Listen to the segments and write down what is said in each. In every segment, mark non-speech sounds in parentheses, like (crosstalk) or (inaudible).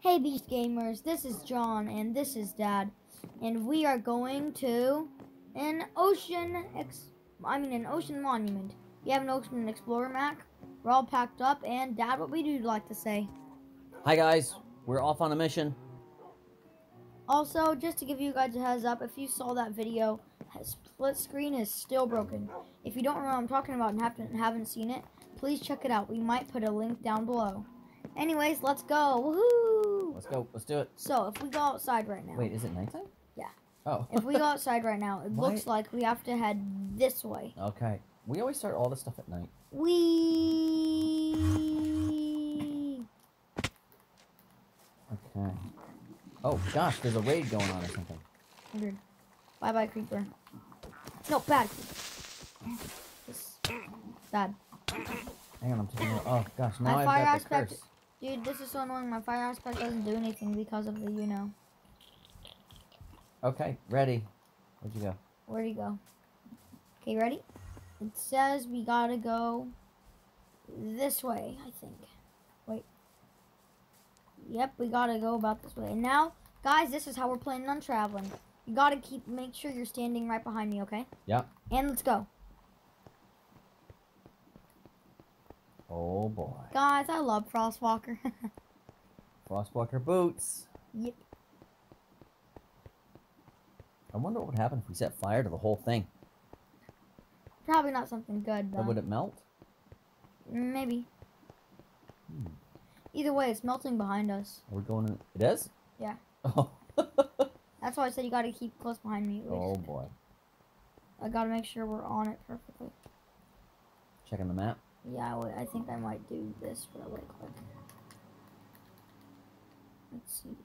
Hey Beast Gamers, this is John and this is Dad, and we are going to an ocean ex I mean an ocean monument. We have an ocean explorer map. We're all packed up, and Dad, what would you like to say? Hi guys, we're off on a mission. Also, just to give you guys a heads up, if you saw that video, split screen is still broken. If you don't know what I'm talking about and haven't haven't seen it, please check it out. We might put a link down below. Anyways, let's go. Woohoo! Let's go. Let's do it. So, if we go outside right now. Wait, is it nighttime? Yeah. Oh. if we go outside right now, it Why- looks like we have to head this way. okay. We always start all this stuff at night. We. Okay. Oh gosh, there's a raid going on or something. Weird. Bye bye, creeper. No, bad. This- Bad. Hang on, I'm taking. Oh gosh, now I've got the aspect- curse. Dude, this is so annoying. My fire aspect doesn't do anything because of the, you know. Okay, ready. Where'd you go? Where'd he go? Okay, ready? It says we gotta go this way, I think. Wait. Yep, we gotta go about this way. And now, guys, this is how we're planning on traveling. You gotta keep, make sure you're standing right behind me, okay? Yep. And let's go. Oh boy. Guys, I love Frostwalker. (laughs) Frostwalker boots. yep. I wonder what would happen if we set fire to the whole thing. Probably not something good, Or though. would it melt? Maybe. Hmm. Either way, it's melting behind us. We're we going in? It is? Yeah. Oh. (laughs) That's why I said you gotta keep close behind me. oh boy. I gotta make sure we're on it perfectly. Checking the map. Yeah, I, I think I might do this really quick. Let's see.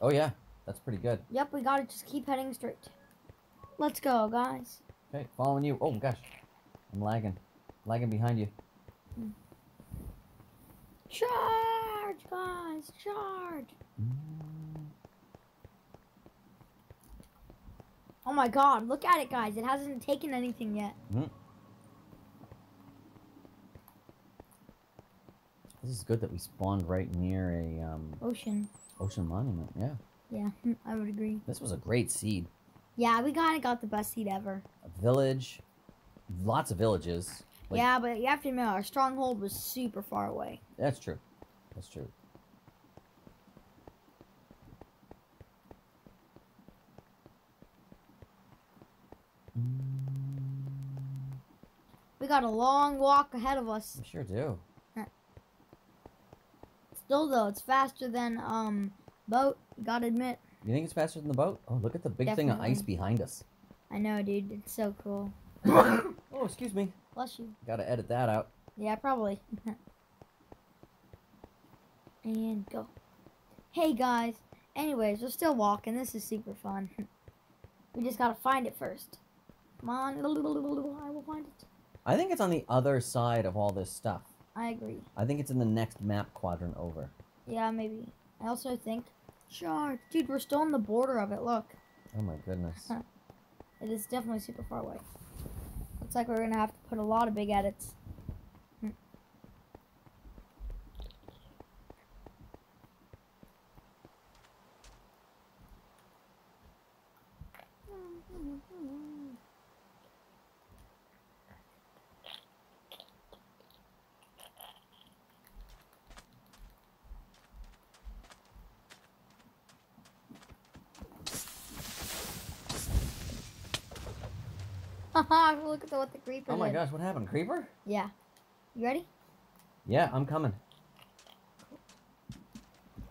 Oh yeah, that's pretty good. Yep, we gotta just keep heading straight. Let's go, guys. Okay, following you. Oh gosh, I'm lagging, lagging behind you. Charge, guys, charge. Mm. Oh my god, look at it, guys. It hasn't taken anything yet. Mm. This is good that we spawned right near a um, Ocean. ocean monument. Yeah, Yeah, I would agree. this was a great seed. Yeah, we kinda got the best seed ever. A village, lots of villages. Like- yeah, but you have to admit, our stronghold was super far away. That's true. That's true. We got a long walk ahead of us. We sure do. Still though, it's faster than um boat. Gotta admit. You think it's faster than the boat? Oh, look at the big thing of ice behind us. I know, dude. It's so cool. (coughs) Oh, excuse me. Bless you. Gotta edit that out. Yeah, probably. (laughs) and go. Hey guys. Anyways, we're still walking. This is super fun. (laughs) we just gotta find it first. Come on. (laughs) I will find it. I think it's on the other side of all this stuff. I agree. I think it's in the next map quadrant over. Yeah, maybe. I also think. Charge. Dude, we're still on the border of it. Look. Oh my goodness. (laughs) It is definitely super far away. Looks like we're gonna have to put a lot of big edits. (laughs) look at the, what the creeper Oh my did. gosh, what happened? Creeper? Yeah. You ready? Yeah, I'm coming.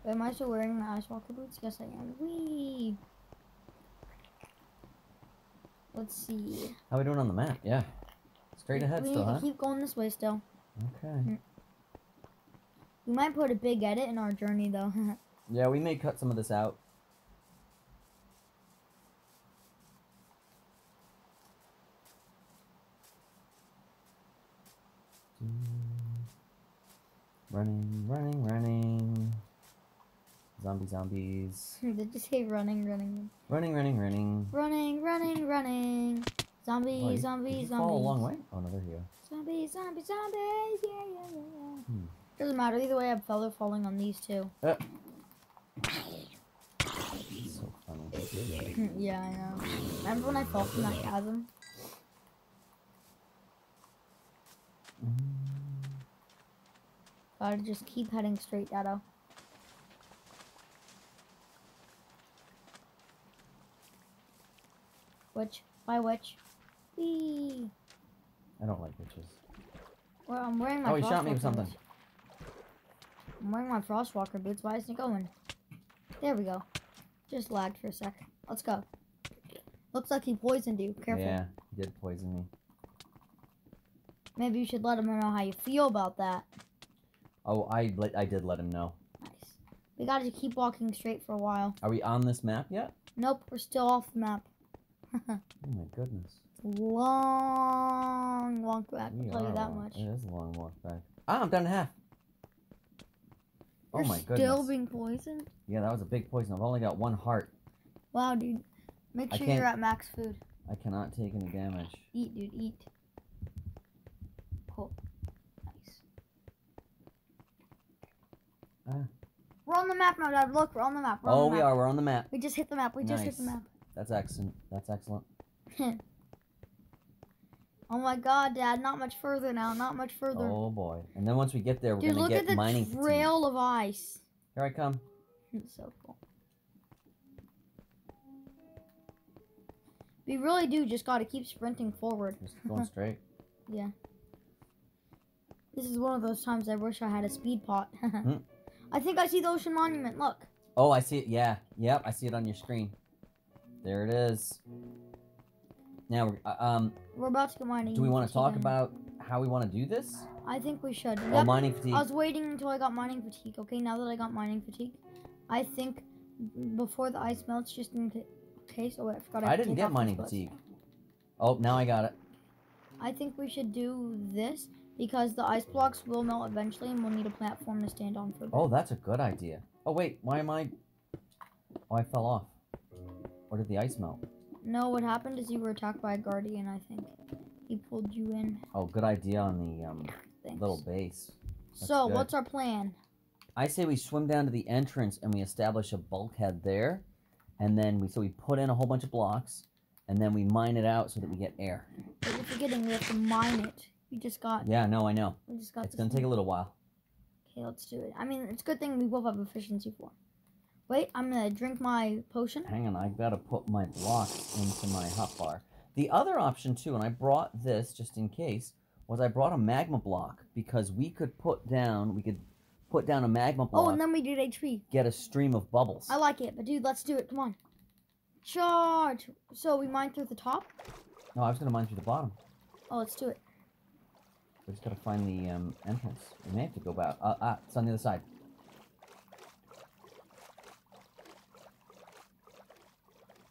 Wait, am I still wearing my ice walker boots? Yes, I am. Wee. Let's see. How are we doing on the map? Yeah. Straight ahead we still, need to huh? keep going this way still. Okay. Mm. We might put a big edit in our journey though. (laughs) Yeah, we may cut some of this out. Running, running, running. Zombie, zombies. Did you say running, running, Running, running, running. running, running, running? Zombies, Oh, you- zombies, did you zombies. fall a long way? Oh no, they're here. Zombies, zombies, zombies. Yeah, yeah, yeah, yeah. Hmm. Doesn't matter. Either way, I have feather falling on these two. Uh. (clears throat) So funny. yeah, I know. Remember when I fell from that chasm? Gotta just keep heading straight, Dado. Which? By which? Whee! I don't like witches. Well, I'm wearing my Oh, he shot me with something. boots. I'm wearing my Frostwalker boots. Why isn't it going? There we go. Just lagged for a sec. Let's go. Looks like he poisoned you. Careful. Yeah, he did poison me. Maybe you should let him know how you feel about that. Oh, I let, I did let him know. Nice. We gotta keep walking straight for a while. Are we on this map yet? Nope, we're still off the map. (laughs) Oh my goodness. Long walk back, We I'll tell you that long- much. It is a long walk back. Ah, I'm done in half. Oh You're my still goodness. being poisoned? Yeah, that was a big poison. I've only got one heart. Wow, dude. Make sure you're at max food. I cannot take any damage. Eat, dude, eat. Cool. Nice. We're on the map now, Dad. Look, we're on the map. We're Oh, the we map. are. We're on the map. We just hit the map. We just hit the Nice. map. That's excellent. That's excellent. (laughs) Oh my god, Dad. Not much further now. Not much further. Oh boy. And then once we get there, we're dude, gonna look get at the mining fatigue. trail of ice. Here I come. It's so cool. We really do just gotta keep sprinting forward. Just going (laughs) straight. Yeah. This is one of those times I wish I had a speed pot. (laughs) Hmm. I think I see the ocean monument. Look. Oh, I see it. Yeah. Yep. I see it on your screen. There it is. Now, we're, uh, um, We're about to go mining. do we want to talk again. about how we want to do this? I think we should. Oh, Yep. mining fatigue. I was waiting until I got mining fatigue. Okay, now that I got mining fatigue, I think before the ice melts, just in case. Oh wait, I forgot. I, I didn't get mining fatigue. Oh, now I got it. I think we should do this because the ice blocks will melt eventually, and we'll need a platform to stand on for. Oh, that's a good idea. Oh wait, why am I? Oh, I fell off. Or did the ice melt? No, what happened is you were attacked by a guardian. I think he pulled you in. Oh, good idea on the um, Thanks. little base. That's so, good. what's our plan? I say we swim down to the entrance and we establish a bulkhead there, and then we so we put in a whole bunch of blocks, and then we mine it out so that we get air. But you're forgetting we have to mine it. We just got. Yeah, no, I know. We just got. It's gonna take a little while. Okay, let's do it. I mean, it's a good thing we both have efficiency for. Wait, I'm gonna drink my potion. Hang on, I gotta put my block into my hotbar. The other option too, and I brought this just in case, was I brought a magma block because we could put down, we could put down a magma oh, block, Oh, and then we did HP. get a stream of bubbles. I like it, but dude, let's do it. Come on. Charge! So we mine through the top? no, I was gonna mine through the bottom. Oh, let's do it. We just gotta find the um, entrance. We may have to go back. Uh, ah, it's on the other side.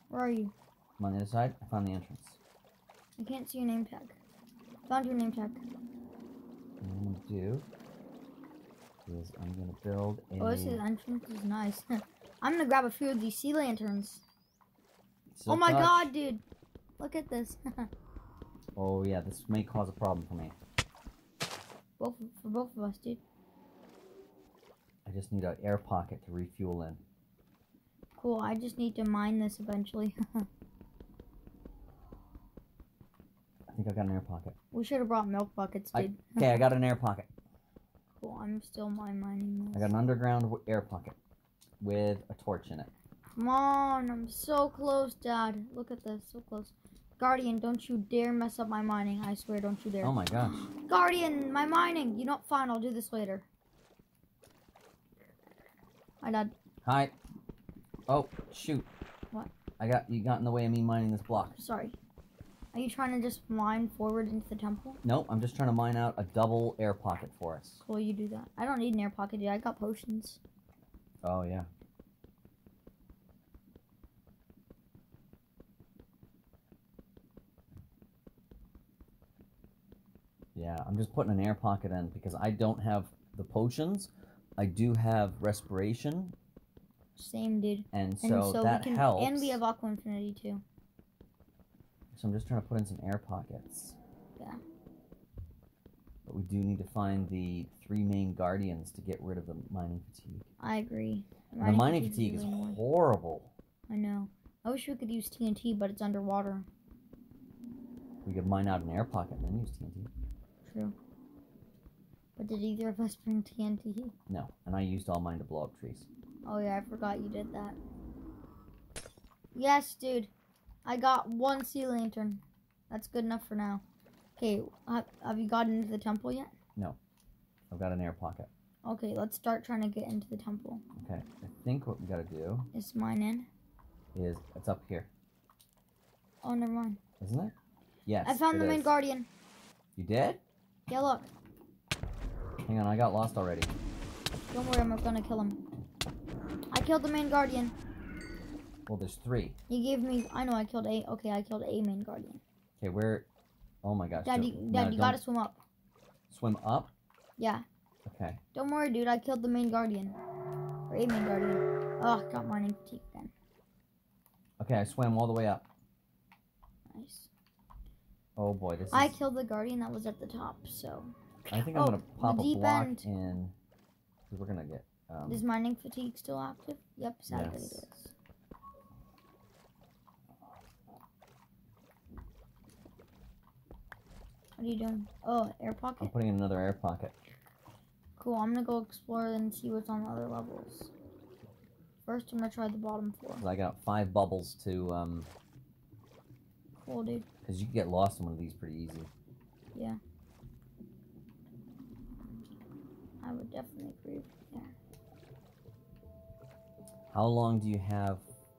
Where are you? I'm on the other side. I found the entrance. I can't see your name tag. Found your name tag. What I'm gonna do is I'm gonna build a. Oh, this is entrance is nice. (laughs) I'm gonna grab a few of these sea lanterns. oh my touch. god, dude. Look at this. (laughs) Oh yeah, this may cause a problem for me. Both for both of us, dude. I just need an air pocket to refuel in. Cool. I just need to mine this eventually. (laughs) I think I got an air pocket. we should have brought milk buckets, dude. (laughs) Okay, I got an air pocket. cool. I'm still mine mining this. I got an underground air pocket with a torch in it. Come on, I'm so close, Dad. Look at this, so close. Guardian, don't you dare mess up my mining. I swear, don't you dare. Oh my gosh. Guardian, my mining. You know, fine, I'll do this later. Hi, Dad. Hi. Oh shoot. What? I got you got in the way of me mining this block. Sorry. Are you trying to just mine forward into the temple? Nope, I'm just trying to mine out a double air pocket for us. Cool, you do that. I don't need an air pocket, dude. I got potions. Oh yeah. Yeah, I'm just putting an air pocket in because I don't have the potions. I do have respiration, Same, dude. and And so, so, that can, helps. and we have Aqua Affinity too. So I'm just trying to put in some air pockets. Yeah. But we do need to find the three main guardians to get rid of the mining fatigue. I agree. And the mining fatigue is really annoying. horrible. I know. I wish we could use TNT, but it's underwater. We could mine out an air pocket and then use TNT. True. But did either of us bring TNT? No, and I used all mine to blow up trees. Oh yeah, I forgot you did that. Yes, dude. I got one sea lantern. That's good enough for now. Okay, have, you gotten into the temple yet? No. I've got an air pocket. Okay, let's start trying to get into the temple. Okay, I think what we gotta do Is mine in? is it's up here, Oh, never mind. isn't it? Yes. I found the main guardian. You did? Yeah, look. Hang on, I got lost already. Don't worry, I'm gonna kill him. I killed the main guardian. Well, there's three. You gave me. I know I killed a. Okay, I killed a main guardian. Okay, where? Oh my gosh. Dad, you, no, Dad, you don't gotta swim up. swim up. Yeah. Okay. Don't worry, dude. I killed the main guardian. Or a main guardian. Oh, got mining fatigue again. Okay, I swam all the way up. Nice. Oh boy, this is. I killed the guardian that was at the top, so. I think I'm Oh, gonna the pop a block end. in. 'cause We're gonna get. Um, Is mining fatigue still active? Yep, sadly Yes. it is. What are you doing? Oh, air pocket? I'm putting in another air pocket. Cool, I'm gonna go explore and see what's on the other levels. First, I'm gonna try the bottom floor. I got five bubbles to um. Cool, dude. Because you can get lost in one of these pretty easy. Yeah. I would definitely agree. Yeah. How long do you have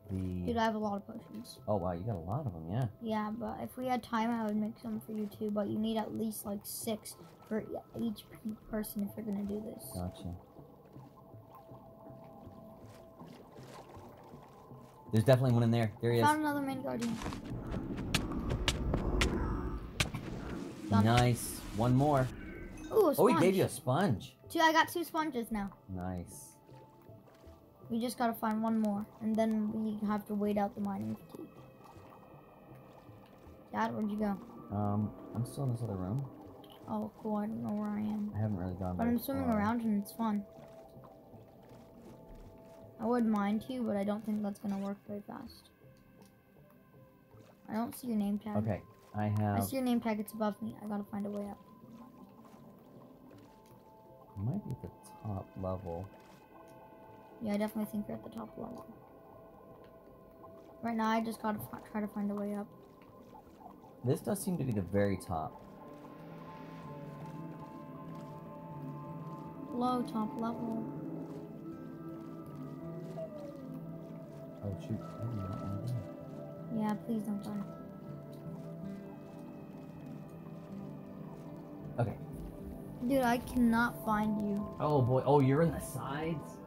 the? Dude, I have a lot of potions. Oh wow, you got a lot of them, yeah. Yeah, but if we had time, I would make some for you too. But you need at least like six for each person if you're gonna do this. Gotcha. There's definitely one in there. There he is. Found another main guardian. Done. Nice. One more. Ooh, a Oh, he gave you a sponge. Two. I got two sponges now. Nice. We just gotta find one more, and then we have to wait out the mining fatigue. Dad, where'd you go? Um, I'm still in this other room. Oh, cool. I don't know where I am. I haven't really gone. But I'm swimming far. around and it's fun. I would mind to, but I don't think that's gonna work very fast. I don't see your name tag. Okay, I have. I see your name tag. It's above me. I gotta find a way up. Might be at the top level. Yeah, I definitely think you're at the top level. Right now, I just gotta try to find a way up. This does seem to be the very top. Low top level. Oh shoot! I do not want. Yeah, please don't die. Okay. Dude, I cannot find you. Oh boy. Oh, you're in the sides.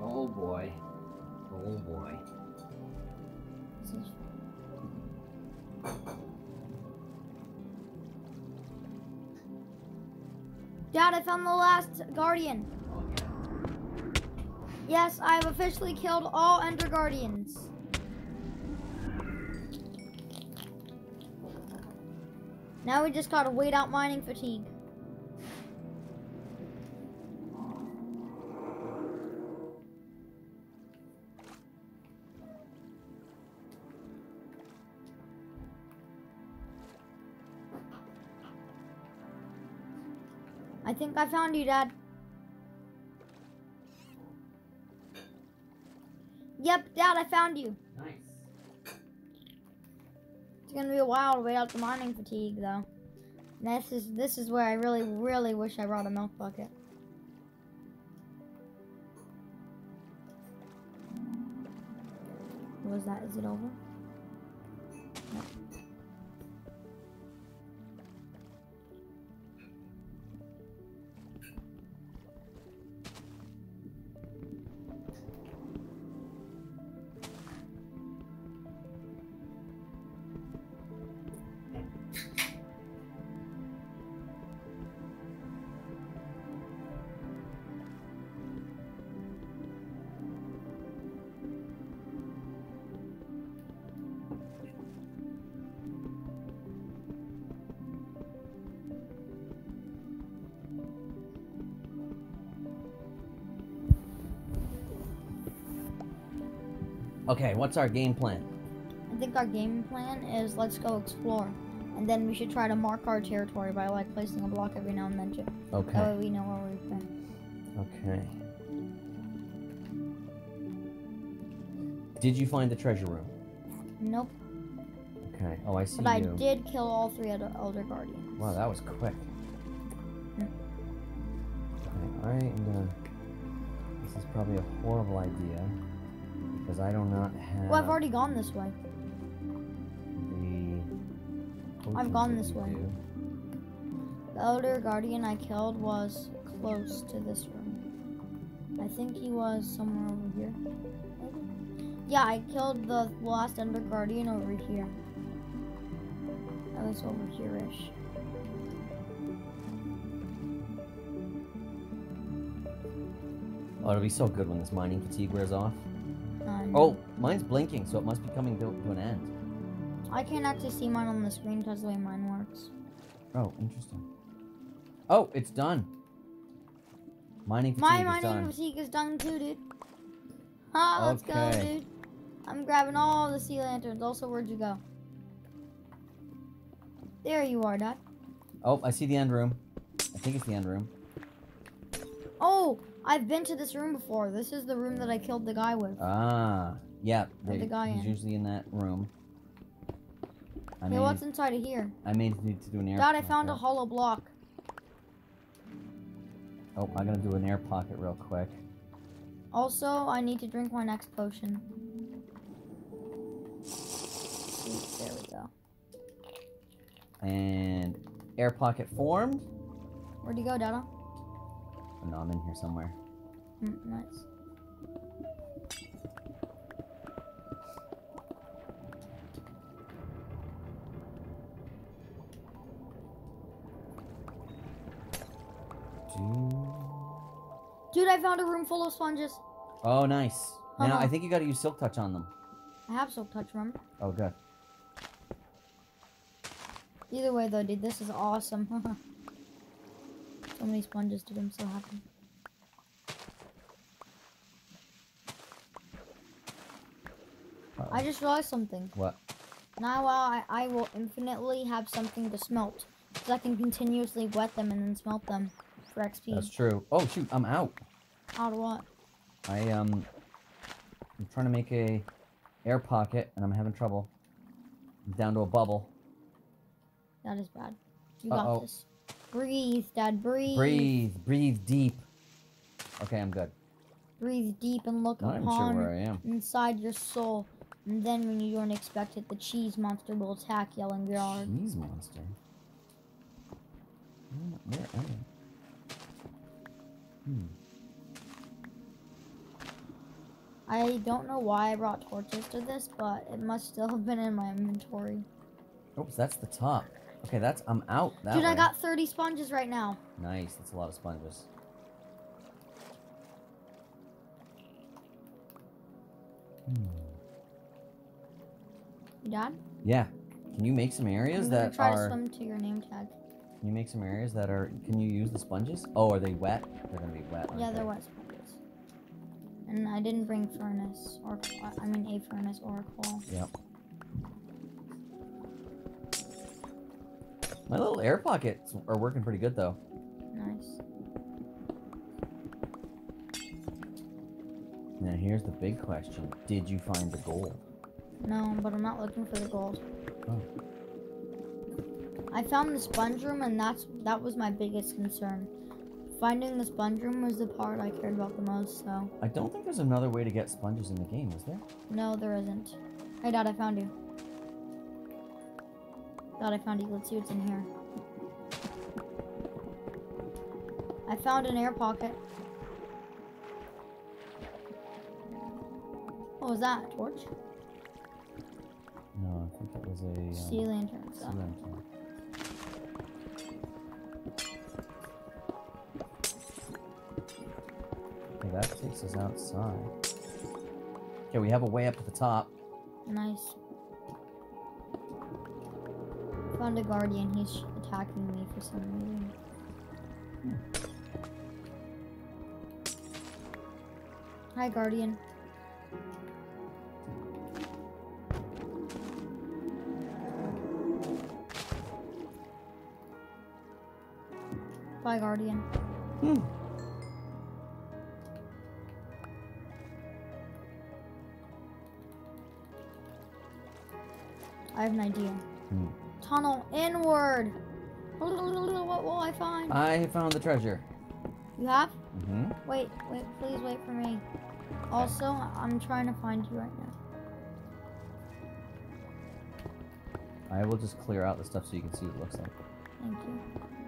Oh boy. Oh boy. Dad, I found the last guardian. Oh yeah. Yes, I have officially killed all Elder Guardians. Now we just gotta wait out mining fatigue. I think I found you, Dad. Yep, Dad, I found you. Nice. It's gonna be a while to wait out the mining fatigue, though. And this is this is where I really, really wish I brought a milk bucket. Was that? Is it over? Okay, what's our game plan? I think our game plan is let's go explore. And then we should try to mark our territory by like placing a block every now and then too. That Okay. way we know where we've been. Okay. Did you find the treasure room? Nope. Okay. Oh, I see But I did kill all three other Elder Guardians. Wow, that was quick. Hmm. Okay, am gonna. This is probably a horrible idea because I do not have. Well, I've already gone this way. I've gone this way. do. The Elder Guardian I killed was close to this room. I think he was somewhere over here. Yeah, I killed the last Elder Guardian over here. At least over here-ish. Oh, it'll be so good when this mining fatigue wears off. Um, Oh, mine's blinking, so it must be coming to, to an end. I can't actually see mine on the screen because the way mine works. Oh, interesting. Oh, it's done. Mining fatigue My is mining done. fatigue is done too, dude. Ah, let's go, dude. I'm grabbing all the sea lanterns. Also, where'd you go? There you are, Dad. Oh, I see the end room. I think it's the end room. Oh, I've been to this room before. This is the room that I killed the guy with. Ah, yeah. Or the guy he's in. usually in that room. I hey, made, what's inside of here? I made need to do an air. Dad, I found a pocket. hollow block. Oh, I'm gonna do an air pocket real quick. Also, I need to drink my next potion. There we go. And air pocket formed. Where'd you go, Dada? Oh, no, I'm in here somewhere. Mm, nice. Dude, I found a room full of sponges. Oh, nice. Now Uh-huh. I think you got to use silk touch on them. I have Silk Touch, remember? Oh, good. Either way, though, dude, this is awesome. (laughs) so many sponges, dude. I'm so happy. I just realized something. What? Now I, I will infinitely have something to smelt. Because I can continuously wet them and then smelt them for XP. That's true. Oh shoot, I'm out. Out of what? I um, I'm trying to make a air pocket and I'm having trouble. I'm down to a bubble. That is bad. You got Uh-oh. this. Breathe, Dad. Breathe. Breathe, breathe deep. Okay, I'm good. Breathe deep and look I'm even sure where I am. inside your soul. And then when you don't expect it, the cheese monster will attack, yelling guard. Cheese monster. Where am I? Hmm. I don't know why I brought torches to this, but it must still have been in my inventory. Oops, that's the top. Okay, that's I'm out. That Dude, I got 30 sponges right now. Nice. That's a lot of sponges. Hmm. Dad? Yeah. Can you make some areas I'm that try to swim to your name tag. Can you make some areas that are? Can you use the sponges? Oh, are they wet? They're gonna be wet. Yeah, they? they're wet sponges. And I didn't bring furnace or I mean a furnace or coal. Yep. My little air pockets are working pretty good though. Nice. Now here's the big question: Did you find the gold? No, but I'm not looking for the gold. Oh. I found the sponge room, and that's that was my biggest concern. Finding the sponge room was the part I cared about the most. So I don't think there's another way to get sponges in the game, is there? no, there isn't. Hey, Dad, I found you. Dad, I found you. Let's see what's in here. I found an air pocket. What was that? Torch? No, I think it was a um, Sea lantern. sea lantern. Okay, that takes us outside. Okay, we have a way up to the top. Nice found a guardian. He's attacking me for some reason. Hi, guardian. Bye, guardian. Hmm. I have an idea. Hmm. Tunnel inward. What will I find? I found the treasure. You have? Mm -hmm. Wait, wait, please wait for me. Also, I'm trying to find you right now. I will just clear out the stuff so you can see what it looks like. Thank you.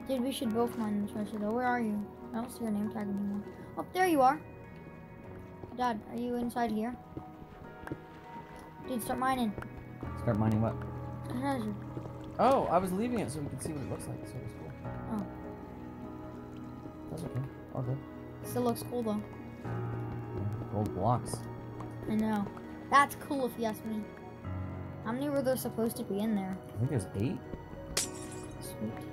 Dude, we should both mine the treasure though. Where are you? I don't see your name tag anymore. Oh, there you are. Dad, are you inside here? Dude, start mining. Start mining what? Treasure. Oh, I was leaving it so we could see what it looks like. So it's cool. Oh. That's okay. All good. Still looks cool though. Gold blocks. I know. That's cool if you ask me. How many were there supposed to be in there? I think there's eight. Sweet.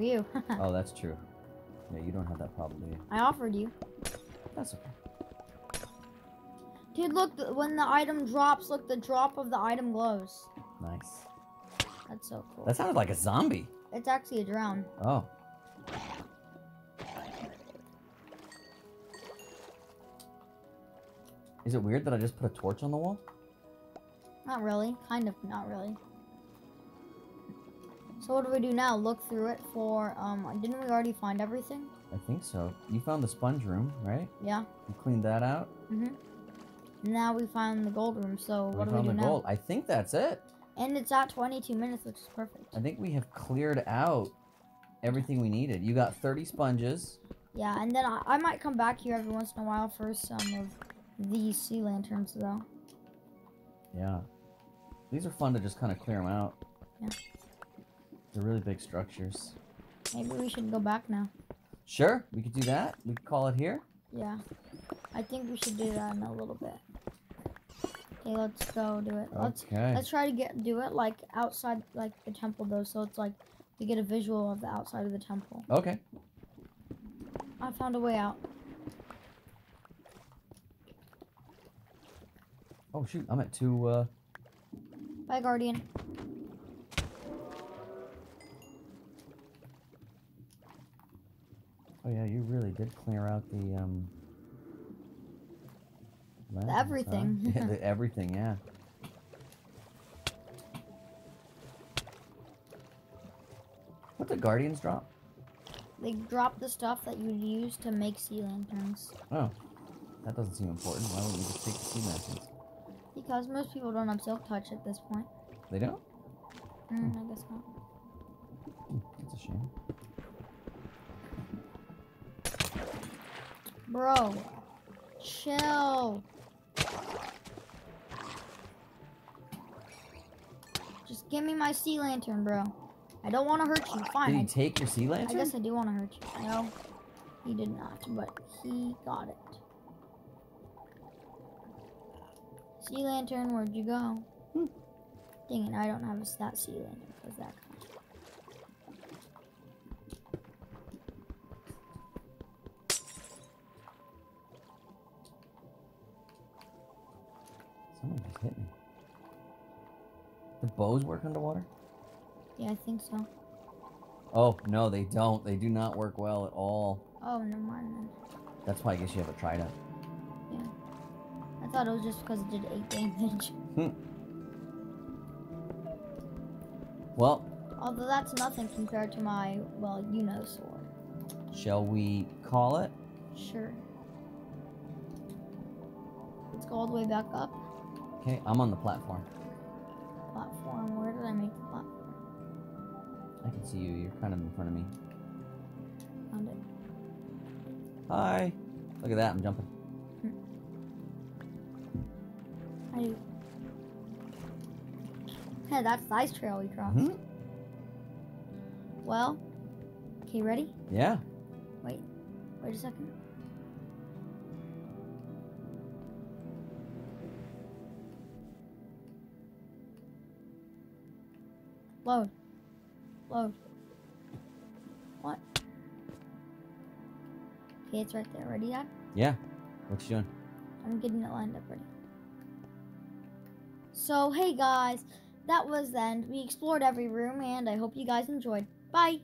For you. (laughs) Oh, that's true. Yeah, you don't have that problem, do you? I offered you. That's okay. Dude, look, when the item drops, look, the drop of the item glows. Nice. That's so cool. That sounded like a zombie. It's actually a drown. Oh. Is it weird that I just put a torch on the wall? Not really. Kind of, not really. So what do we do now? Look through it for, um, didn't we already find everything? I think so. You found the sponge room, right? Yeah. You cleaned that out. Mm-hmm. Now we found the gold room, so what we do we do the now? gold. I think that's it. And it's at 22 minutes, which is perfect. I think we have cleared out everything we needed. You got 30 sponges. Yeah, and then I, I might come back here every once in a while for some of these sea lanterns, though. Yeah. These are fun to just kind of clear them out. Yeah. They're really big structures. Maybe we should go back now. Sure, we could do that. We could call it here. Yeah. I think we should do that in a little bit. Okay, let's go do it. Let's Okay. let's try to get do it like outside like the temple though, so it's like we get a visual of the outside of the temple. Okay. I found a way out. Oh shoot, I'm at two. Uh, Bye, Guardian. Oh yeah, you really did clear out the um. huh? everything. (laughs) yeah, the everything, yeah. What the guardians drop? They drop the stuff that you would use to make sea lanterns. Oh, that doesn't seem important. Why wouldn't we just take the sea lanterns? Because most people don't have silk touch at this point. They don't. Mm, I guess not. Hmm, that's a shame. Bro, chill. Just give me my sea lantern, bro. I don't want to hurt you. Fine. Did he take your sea lantern? I guess I do want to hurt you. No, he did not, but he got it. Sea lantern, where'd you go? Hmm. Dang it, I don't have a that sea lantern. Where's that? Bows work underwater? Yeah, I think so. Oh, no, they don't. They do not work well at all. Oh, never mind then. That's why I guess you have a trident. Yeah. I thought it was just because it did 8 damage. (laughs) Hmm. Well, Although that's nothing compared to my, well, you know, sword. shall we call it? Sure. Let's go all the way back up. Okay, I'm on the. Platform. I can see you. You're kind of in front of me. Found it. Hi. Look at that. I'm jumping. I do. Yeah, that's the ice trail we crossed. Mhm. Well, okay, ready? Yeah. Wait. Wait a second. Load. Load. What? Okay, it's right there. Ready, Dad? Yeah. What you doing? I'm getting it lined up ready. So, hey guys, that was the end. We explored every room, and I hope you guys enjoyed. Bye!